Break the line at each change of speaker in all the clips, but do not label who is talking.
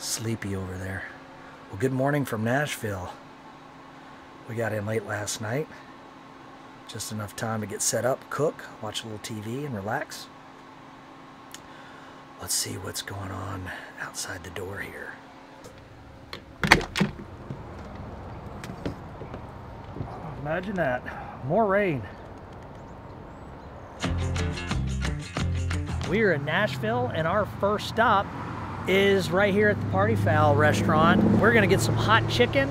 sleepy over there. Well, good morning from Nashville. We got in late last night. Just enough time to get set up, cook, watch a little TV, and relax. Let's see what's going on outside the door here. Imagine that. More rain. We are in Nashville, and our first stop is right here at the Party Fowl restaurant. We're gonna get some hot chicken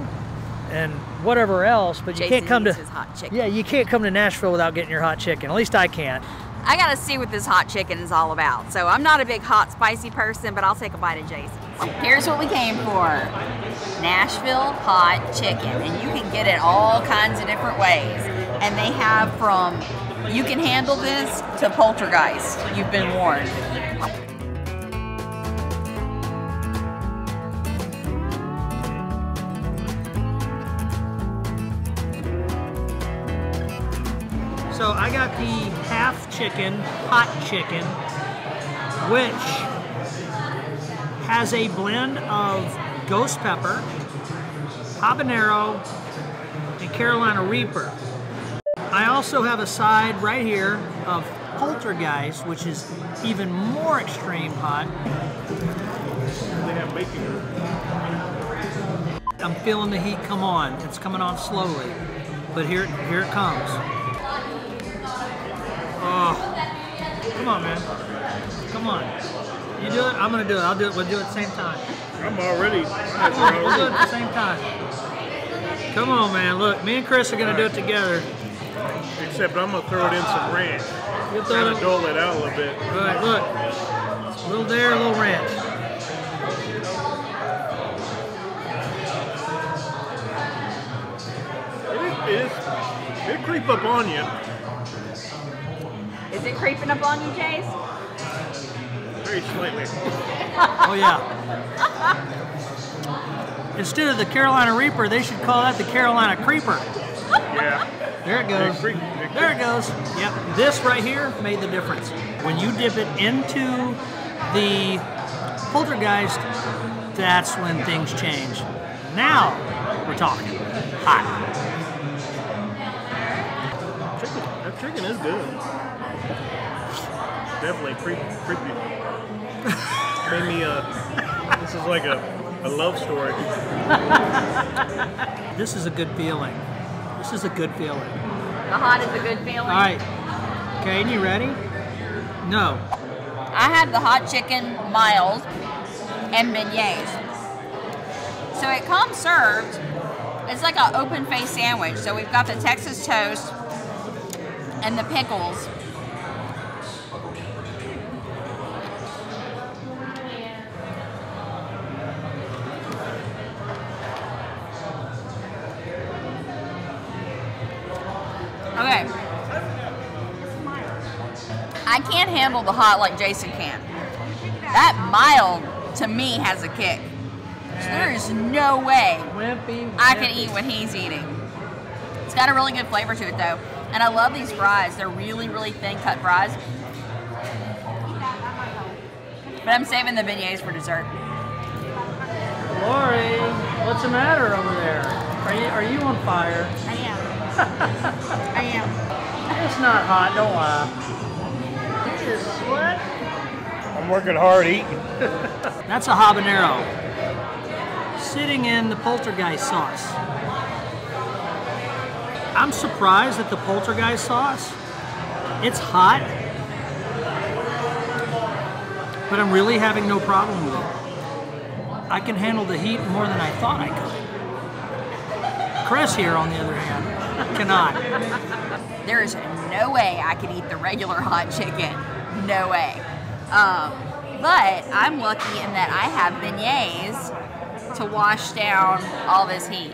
and whatever else, but you
Jason
can't come to
hot chicken.
yeah, you can't come to Nashville without getting your hot chicken. At least I can't.
I gotta see what this hot chicken is all about. So I'm not a big hot, spicy person, but I'll take a bite of Jason's. Here's what we came for Nashville hot chicken. And you can get it all kinds of different ways. And they have from you can handle this to poltergeist. You've been warned.
Got the half chicken, hot chicken, which has a blend of ghost pepper, habanero, and Carolina Reaper. I also have a side right here of poltergeist, which is even more extreme hot. I'm feeling the heat come on. It's coming on slowly, but here, here it comes. Oh, come on, man. Come on. You do it. I'm gonna do it. I'll do it. We'll do it at the same time.
I'm already.
We'll do it at the same time. Come on, man. Look, me and Chris are gonna do it together.
Except I'm gonna throw it in some ranch.
You throw
Kind
it.
dole it out a little bit.
All right, look. A little there, a little ranch.
It is. It creep up on you.
Is it creeping up on you, Jace?
Very slightly.
Oh yeah. Instead of the Carolina Reaper, they should call that the Carolina Creeper.
Yeah.
There it goes.
It creep- it
There it goes. Yep. This right here made the difference. When you dip it into the poltergeist, that's when things change. Now we're talking hot.
Chicken. That chicken is good. Definitely creep, creepy. Made me. Uh, this is like a, a love story.
This is a good feeling. This is a good feeling.
The hot is a good feeling.
All right. Okay, you ready? No.
I had the hot chicken, mild, and beignets. So it comes served. It's like an open face sandwich. So we've got the Texas toast and the pickles. Okay. I can't handle the hot like Jason can. That mild to me has a kick. So there is no way
Wimpy.
I can eat what he's eating. It's got a really good flavor to it though. And I love these fries. They're really, really thin cut fries. But I'm saving the beignets for dessert.
Lori, what's the matter over there? Are you are you on fire?
I am. I am.
It's not hot. Don't lie. You just sweat.
I'm working hard eating.
That's a habanero sitting in the poltergeist sauce. I'm surprised at the poltergeist sauce. It's hot, but I'm really having no problem with it. I can handle the heat more than I thought I could. Chris here, on the other hand, cannot.
There is no way I could eat the regular hot chicken. No way. Um, but I'm lucky in that I have beignets to wash down all this heat.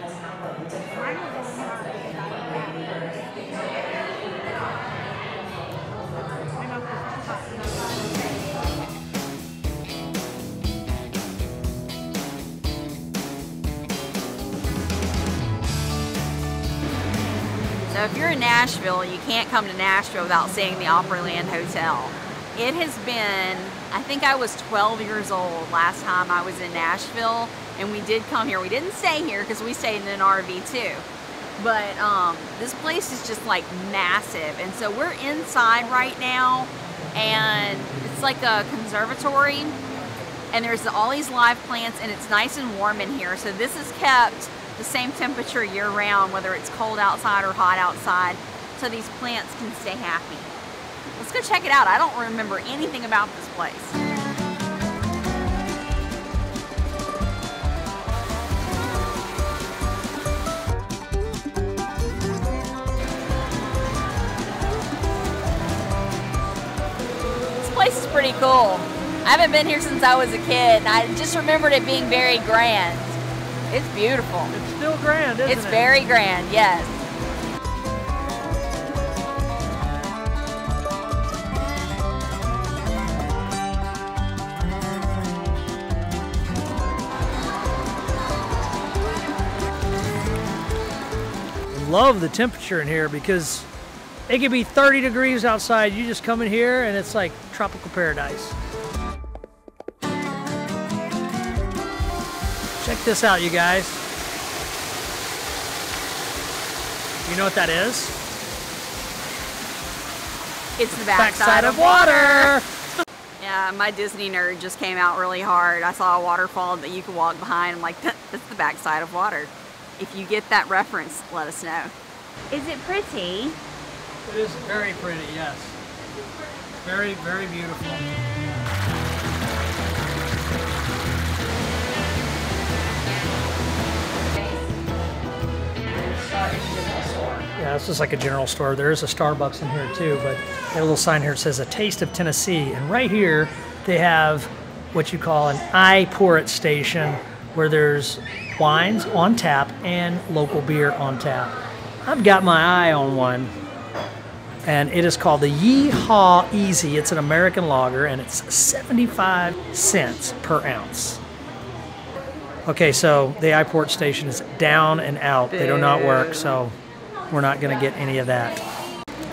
So if you're in Nashville, you can't come to Nashville without seeing the Opryland Hotel. It has been I think I was 12 years old last time I was in Nashville, and we did come here. We didn't stay here because we stayed in an RV too. But um, this place is just like massive, and so we're inside right now, and it's like a conservatory, and there's all these live plants, and it's nice and warm in here. So this is kept the same temperature year round, whether it's cold outside or hot outside, so these plants can stay happy. Let's go check it out. I don't remember anything about this place. This place is pretty cool. I haven't been here since I was a kid, I just remembered it being very grand. It's beautiful.
It's still grand, isn't
It's
it?
very grand, yes.
love the temperature in here because it could be 30 degrees outside. You just come in here and it's like tropical paradise. Check this out, you guys. You know what that is?
It's the backside,
Backside of water.
Yeah, my Disney nerd just came out really hard. I saw a waterfall that you could walk behind. I'm like, that's the backside of water. If you get that reference, let us know. Is it pretty?
It is very pretty, yes. Very, very beautiful. Yeah, this is like a general store. There is a Starbucks in here too, but a little sign here says a taste of Tennessee. And right here, they have what you call an I pour it station where there's wines on tap and local beer on tap. I've got my eye on one and it is called the Yeehaw Easy. It's an American lager, and it's 75 cents per ounce. Okay, so the iPort station is down and out. They do not work, so we're not going to get any of that.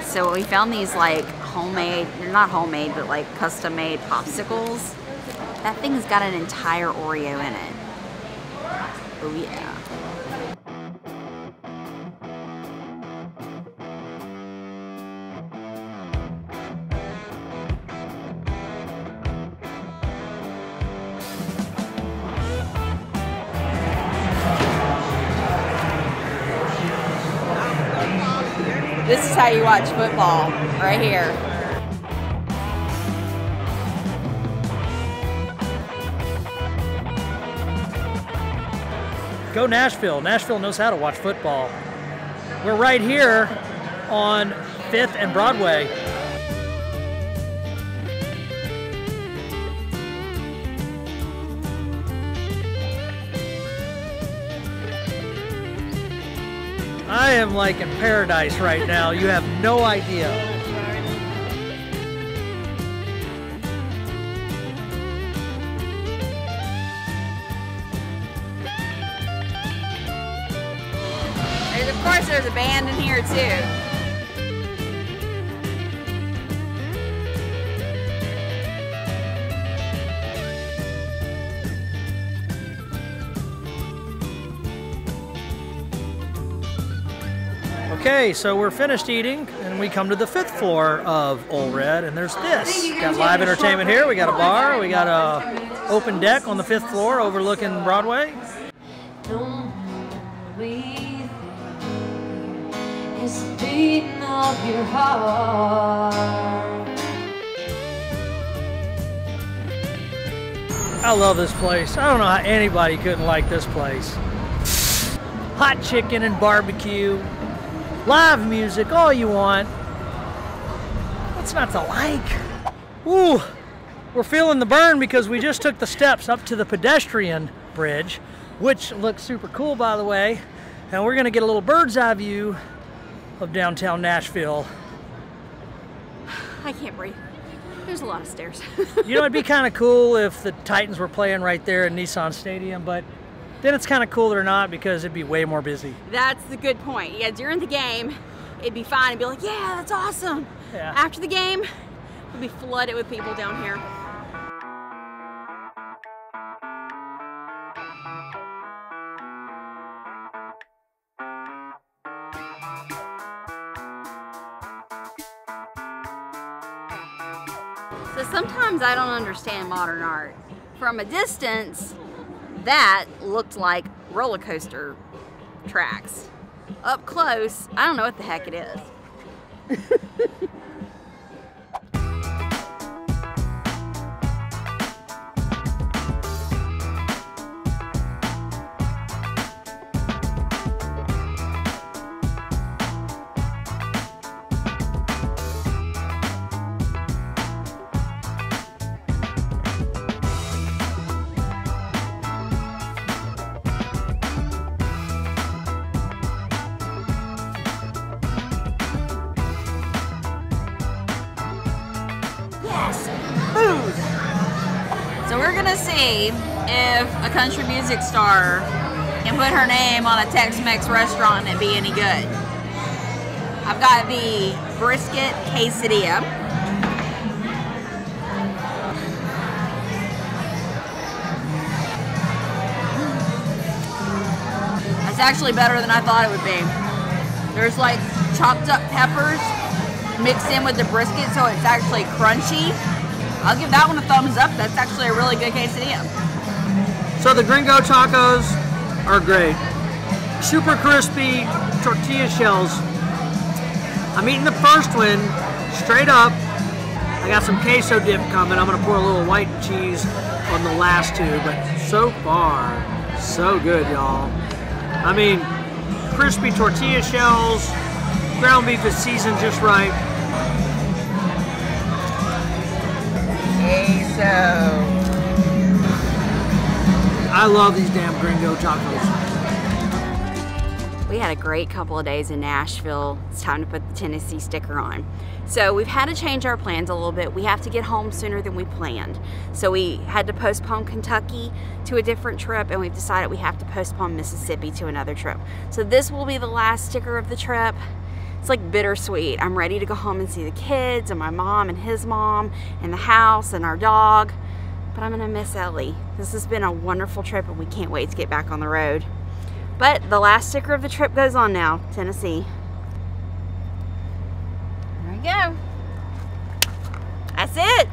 So we found these like homemade, they're not homemade, but like custom made popsicles. That thing's got an entire Oreo in it. Oh yeah. This is how you watch football, right here.
Go Nashville. Nashville knows how to watch football. We're right here on 5th and Broadway. I am like in paradise right now. You have no idea.
There's, of course, there's a band in here too.
Okay, so we're finished eating, and we come to the fifth floor of Ole Red, and there's this. Got live entertainment here. We got a bar. We got a open deck on the fifth floor overlooking Broadway.
It's beating of your heart.
I love this place. I don't know how anybody couldn't like this place. Hot chicken and barbecue, live music, all you want. What's not to like? Ooh, we're feeling the burn because we just took the steps up to the pedestrian bridge, which looks super cool, by the way. And we're gonna get a little bird's eye view of downtown Nashville.
I can't breathe. There's a lot of stairs.
You know, it'd be kind of cool if the Titans were playing right there in Nissan Stadium, but then it's kind of cool or not because it'd be way more busy.
That's the good point. Yeah, during the game, it'd be fine and be like, yeah, that's awesome.
Yeah.
After the game, we'd be flooded with people down here. So sometimes I don't understand modern art. From a distance, that looked like roller coaster tracks. Up close, I don't know what the heck it is. So we're gonna see if a country music star can put her name on a Tex-Mex restaurant and be any good. I've got the brisket quesadilla. That's actually better than I thought it would be. There's like chopped up peppers mixed in with the brisket, so it's actually crunchy. I'll give that one a thumbs up. That's actually a really good quesadilla.
So the gringo tacos are great. Super crispy tortilla shells. I'm eating the first one straight up. I got some queso dip coming. I'm gonna pour a little white cheese on the last two, but so far, so good, y'all. I mean, crispy tortilla shells, ground beef is seasoned just right.
Queso.
I love these damn gringo tacos.
We had a great couple of days in Nashville. It's time to put the Tennessee sticker on. So we've had to change our plans a little bit. We have to get home sooner than we planned. So we had to postpone Kentucky to a different trip and we've decided we have to postpone Mississippi to another trip. So this will be the last sticker of the trip. It's like bittersweet. I'm ready to go home and see the kids and my mom and his mom and the house and our dog. But I'm gonna miss Ellie. This has been a wonderful trip and we can't wait to get back on the road. But the last sticker of the trip goes on now, Tennessee. There we go. That's it.